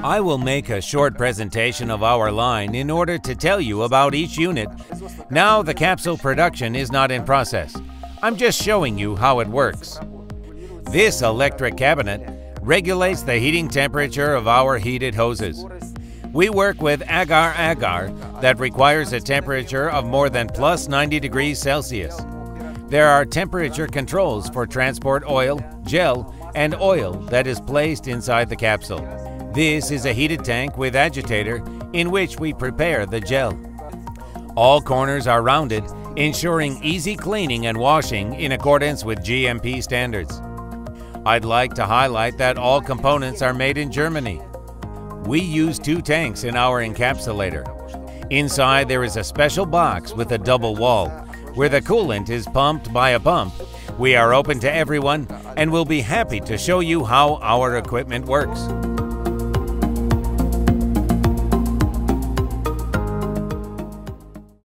I will make a short presentation of our line in order to tell you about each unit. Now the capsule production is not in process. I'm just showing you how it works. This electric cabinet regulates the heating temperature of our heated hoses. We work with agar agar that requires a temperature of more than plus 90 degrees Celsius. There are temperature controls for transport oil, gel, and oil that is placed inside the capsule. This is a heated tank with agitator in which we prepare the gel. All corners are rounded, ensuring easy cleaning and washing in accordance with GMP standards. I'd like to highlight that all components are made in Germany. We use two tanks in our encapsulator. Inside there is a special box with a double wall, where the coolant is pumped by a pump. We are open to everyone and will be happy to show you how our equipment works.